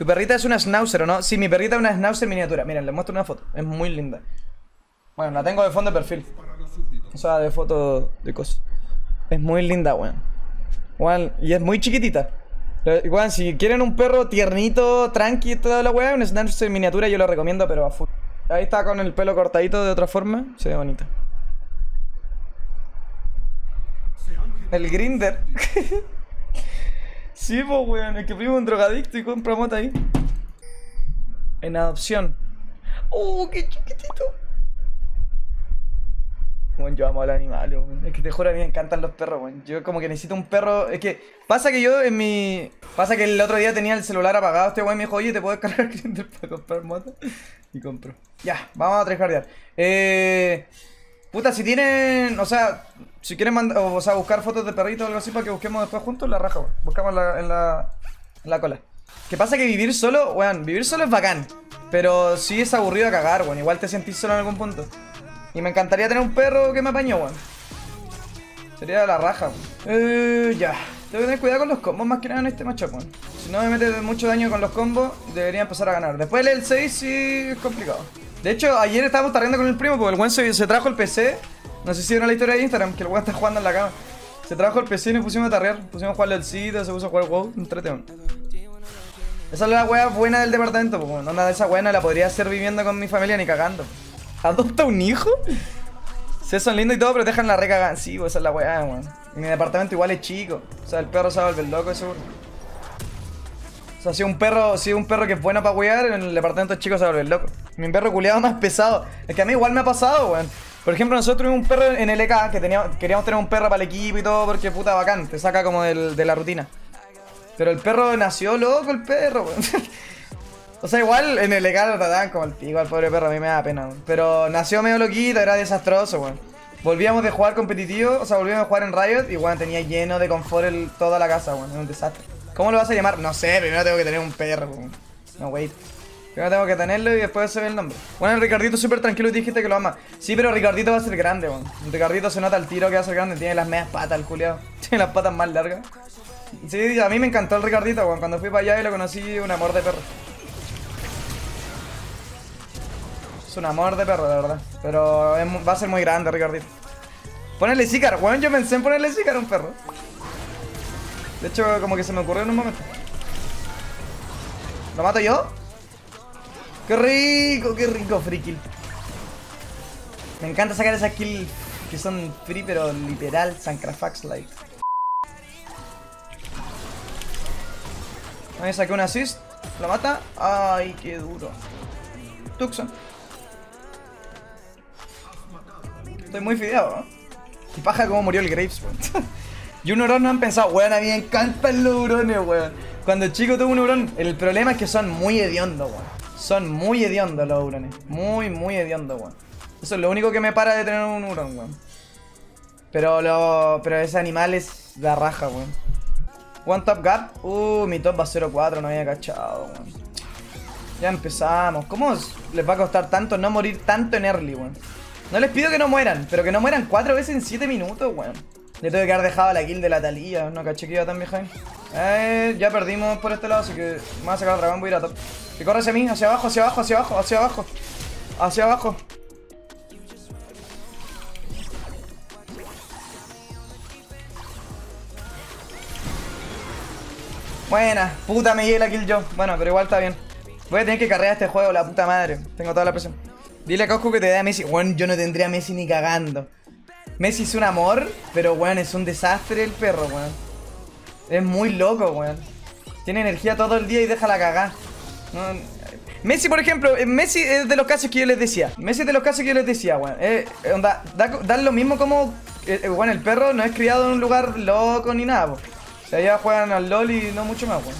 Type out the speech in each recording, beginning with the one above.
Tu perrita es una schnauzer, ¿o no? Sí, mi perrita es una schnauzer miniatura. Miren, les muestro una foto. Es muy linda. Bueno, la tengo de fondo de perfil. O sea, de foto de cosas. Es muy linda, weón. Weón, y es muy chiquitita. Weón, si quieren un perro tiernito, tranqui toda la weá, un schnauzer miniatura yo lo recomiendo, pero a full. Ahí está con el pelo cortadito de otra forma. Se ve bonita. El grinder. sí, pues, weón. El que primo un drogadicto y compra mota ahí. En adopción. ¡Oh, qué chiquitito! Bueno, yo amo a los animales, weón. Es que te juro, a mí me encantan los perros, weón. Yo como que necesito un perro. Es que pasa que yo en mi. Pasa que el otro día tenía el celular apagado. Este weón me dijo, oye, ¿te puedo descargar Grindr para comprar moto? Y compro. Ya, vamos a tryhardear. Eh. Puta, si tienen. O sea, si quieren mandar. O sea, buscar fotos de perritos o algo así para que busquemos después juntos, la raja, weón. Buscamos la- en, la, en la cola. ¿Qué pasa? Que vivir solo, weón, vivir solo es bacán. Pero sí es aburrido a cagar, weón. Igual te sentís solo en algún punto. Y me encantaría tener un perro que me apañó, weón. Sería la raja, weón. Eh, ya. Tengo que tener cuidado con los combos más que nada en este matchup, weón. Si no me mete mucho daño con los combos, debería empezar a ganar. Después el 6 sí es complicado. De hecho, ayer estábamos tardeando con el primo porque el weón se, se trajo el PC. No sé si vieron la historia de Instagram, que el weón está jugando en la cama. Se trajo el PC y nos pusimos a tarrear. Pusimos a jugar el CID, se puso a jugar WoW. Entrete, weón. Esa es la wea buena del departamento, pues, weón. Onda de esa buena la podría hacer viviendo con mi familia ni cagando. ¿Adopta un hijo? Sí, son lindos y todo, pero dejan la recagada. Sí, esa es la weá, weón. Y mi departamento igual es chico. O sea, el perro se va a volver loco, seguro. O sea, si un perro, si un perro que es bueno para wear, en el departamento chico se va a volver loco. Mi perro culiado más pesado. Es que a mí igual me ha pasado, weón. Por ejemplo, nosotros tuvimos un perro en LK que teníamos, queríamos tener un perro para el equipo y todo porque puta bacán, te saca como del- de la rutina. Pero el perro nació loco, el perro. O sea, igual en el legal lo trataban como el pico al pobre perro, a mí me da pena. weón. Pero nació medio loquito, era desastroso, weón. Volvíamos de jugar competitivo, o sea, volvíamos a jugar en Riot y weón, tenía lleno de confort el- toda la casa, weón. Era un desastre. ¿Cómo lo vas a llamar? No sé, primero tengo que tener un perro, weón. No, wait. Primero tengo que tenerlo y después se ve el nombre. Bueno, el Ricardito súper tranquilo y dijiste que lo ama. Sí, pero Ricardito va a ser grande, weón. Ricardito se nota el tiro que va a ser grande, tiene las medias patas, el culiao. Tiene las patas más largas. Sí, a mí me encantó el Ricardito, weón. Cuando fui para allá y lo conocí, un amor de perro. Es un amor de perro, de verdad. Pero va a ser muy grande, Ricardito. Ponele Zícar, weón. Yo pensé en ponerle Zícar a un perro. De hecho, como que se me ocurrió en un momento. ¿Lo mato yo? ¡Qué rico, qué rico, free kill! Me encanta sacar esas kills que son free, pero literal, Sancrafax like. Ahí saqué un assist. ¿Lo mata? ¡Ay, qué duro! Tucson. Estoy muy fideado, ¿no? Y paja cómo murió el Graves, weón. y un hurón no han pensado, weón, a mí me encantan los hurones, weón. Cuando chico tuve un hurón, el problema es que son muy hediondos, weón. Son muy hediondos los hurones. Muy, muy hediondos, weón. Eso es lo único que me para de tener un hurón, weón. Pero lo. Pero ese animal es la raja, weón. One top gap. Uh, mi top va a 0-4, no había cachado, weón. Ya empezamos. ¿Cómo les va a costar tanto no morir tanto en early, weón? No les pido que no mueran, pero que no mueran cuatro veces en 7 minutos, weón. Le tuve que haber dejado la kill de la Talía, no caché que iba tan behind. Eh, ya perdimos por este lado, así que voy a sacar el dragón, voy a ir a top. Que corre hacia mí, hacia abajo, hacia abajo, hacia abajo, hacia abajo. Hacia abajo. Buena, puta me llegué la kill yo. Bueno, pero igual está bien. Voy a tener que carrear este juego, la puta madre. Tengo toda la presión. Dile a Coscu que te dé a Messi. Bueno, yo no tendría a Messi ni cagando. Messi es un amor, pero weón, es un desastre el perro, weón. Es muy loco, weón. Tiene energía todo el día y deja la cagá. Messi, por ejemplo, eh, Messi es de los casos que yo les decía. Messi es de los casos que yo les decía, weón. Eh, eh, onda, da, lo mismo como. Eh, eh, bueno, el perro no es criado en un lugar loco ni nada, po. O sea, ya juegan al LOL y no mucho más, weón.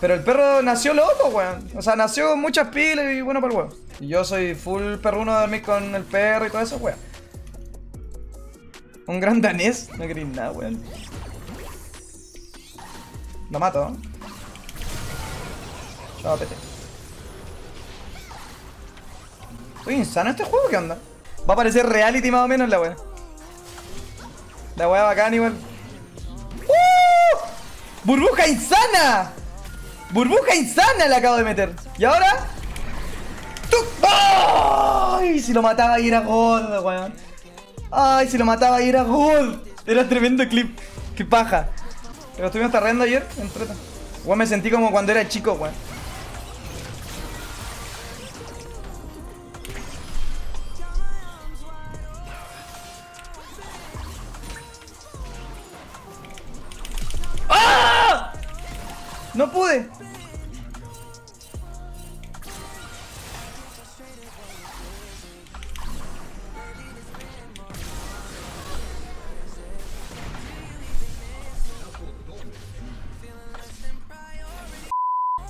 Pero el perro nació loco, weón. O sea, nació con muchas pilas y bueno para el weón. Y yo soy full perruno de dormir con el perro y todo eso, weón. Un gran danés. No queréis nada, weón. Lo mato, ¿no? Chao, pete. Estoy insano este juego, ¿qué onda? Va a parecer reality más o menos la weá. La weá bacán igual. ¡Uh! ¡Burbuja insana! Burbuja insana le acabo de meter. Y ahora. ¡Ay! Si lo mataba y era God, weón. Ay, si lo mataba y era God. Era tremendo clip. Qué paja. Pero estuvimos tarreando ayer. Entreta. Weón, me sentí como cuando era chico, weón. No pude.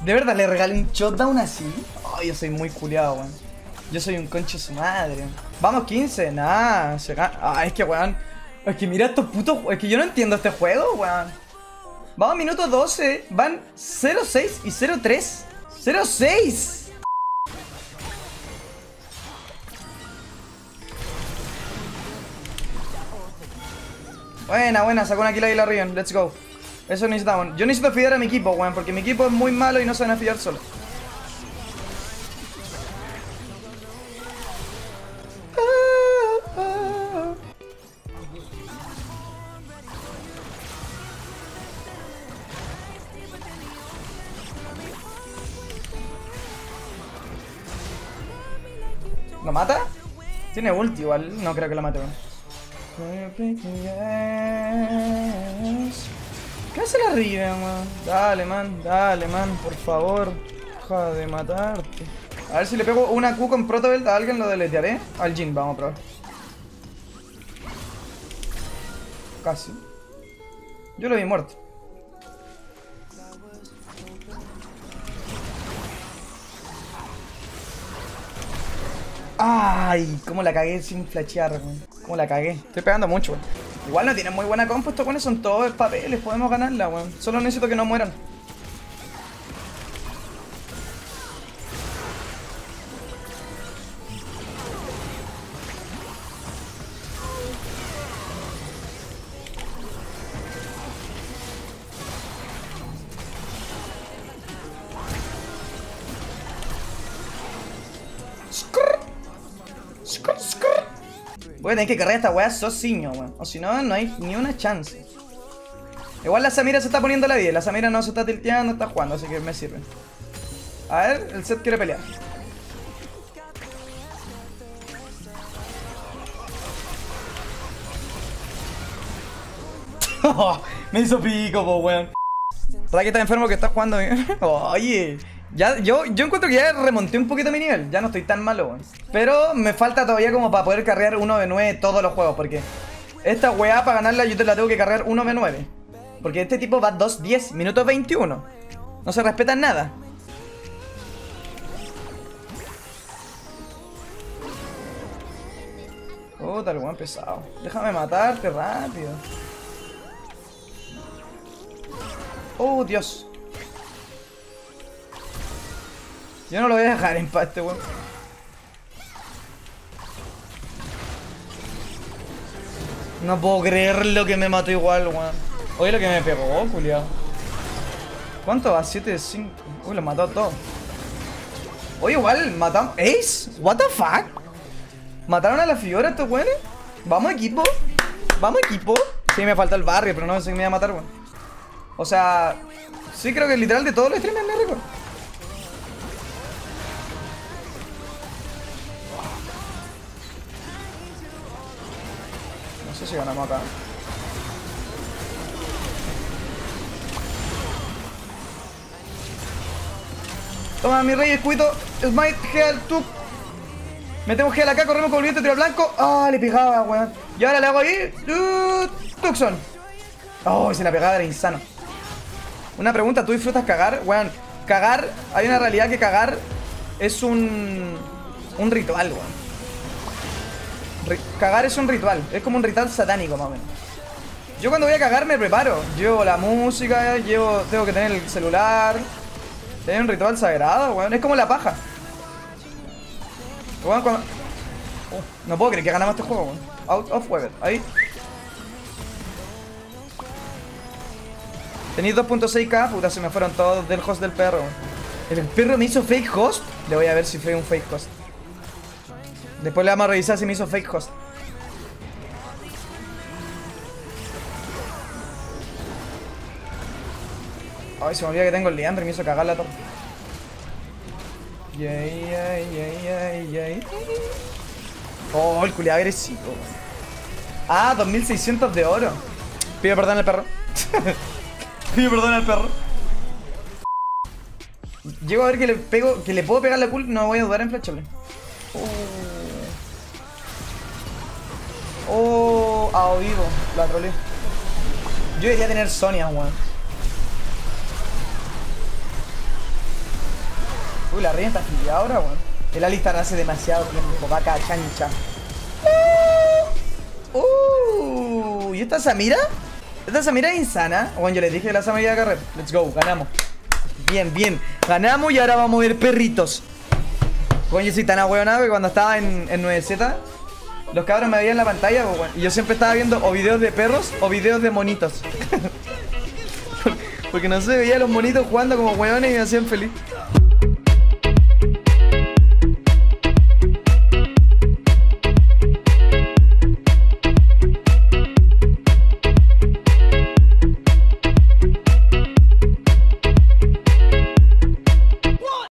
¿De verdad le regalé un shotdown así? Ay, yo soy muy culiado, weón. Yo soy un concho su madre. Vamos, 15. Nah, se gana. Ah, es que, weón. Es que mira estos putos. Es que yo no entiendo este juego, weón. Vamos, minuto 12. Van 0-6 y 0-3. 0-6. Buena, buena, sacó una kill ahí la Rion. Let's go. Eso necesitamos. Yo necesito fiar a mi equipo, weón, porque mi equipo es muy malo y no se van a fiar solo. ¿Lo mata? Tiene ulti igual, no creo que lo mate. ¿Qué hace la Riven, man? Dale, man, dale, man, por favor. Deja de matarte. A ver si le pego una Q con Protobelt a alguien, lo deletearé. Al Jin, vamos a probar. Casi. Yo lo vi muerto. Ay, cómo la cagué sin flashear, weón. Cómo la cagué. Estoy pegando mucho, weón. Igual no tienen muy buena compo, estos weones son todos papeles, podemos ganarla, weón. Solo necesito que no mueran. Voy a que cargar esta weá sociño, weón. O si no, no hay ni una chance. Igual la Samira se está poniendo la 10. La Samira no se está tilteando, está jugando, así que me sirve. A ver, el set quiere pelear. me hizo pico, po, weón. Raki está enfermo que está jugando bien. Oye. Ya, yo, yo encuentro que ya remonté un poquito mi nivel. Ya no estoy tan malo. Pero me falta todavía como para poder carrear 1v9 todos los juegos. Porque esta weá para ganarla yo te la tengo que carrear 1v9. Porque este tipo va 2-10, minutos 21. No se respeta en nada. Puta, el weón pesado. Déjame matarte rápido. Oh, Dios. Yo no lo voy a dejar en paz este weón. No puedo creer lo que me mató igual, weón. Oye lo que me pegó, culiao. ¿Cuánto va? 7 de 5. Uy, lo mató a todos. Oye, igual, matamos. ¿Ace? ¿What the fuck? ¿Mataron a la figura estos weones? ¿Vamos equipo? ¿Vamos equipo? Sí, me falta el barrio, pero no sé si me iba a matar, weón. O sea, sí creo que literal de todos los streamers me récord. Si ganamos. Toma mi rey, escuito, smite, heal, tuk. Metemos heal acá, corremos con el viento, tiro blanco. Ah, le pegaba, weón. Y ahora le hago ahí. Uh, Tucson. Oh, se la pegada era insano. Una pregunta, ¿tú disfrutas cagar? Weón, cagar, hay una realidad que cagar es un. un ritual, weón. Cagar es un ritual, es como un ritual satánico más o menos. Yo cuando voy a cagar me preparo. Llevo la música, llevo. tengo que tener el celular. Tener un ritual sagrado, weón. Es como la paja. Weón, cuando- Oh, no puedo creer que ganamos este juego, weón. Out of weather. Ahí. Tenéis 2.6k, puta, se me fueron todos del host del perro. El perro me hizo fake host. Le voy a ver si fue un fake host. Después le vamos a revisar si me hizo fake host. Ay, se me olvida que tengo el Leandro y me hizo cagar la torre. Yay, yay, yay, yay, yay. Oh, el culiado agresivo. Ah, 2600 de oro. Pido perdón al perro. Pido perdón al perro. Llego a ver que le pego, que le puedo pegar la cool, no voy a dudar en. Oh, oh a vivo, la trolé. Yo debería tener Sonia, weón. Uy, la reina está ahora, weón. El Alistar hace demasiado tiempo, vaca chancha. Uh, ¿y esta Samira? Esta Samira es insana. Bueno, yo les dije que la Samira iba a. Let's go, ganamos. Bien, bien. Ganamos y ahora vamos a ver perritos. Bueno, yo soy tan ahueonado que cuando estaba en, en 9Z, los cabros me veían la pantalla, pues, y yo siempre estaba viendo o videos de perros o videos de monitos. Porque no sé, veía a los monitos jugando como hueones y me hacían feliz.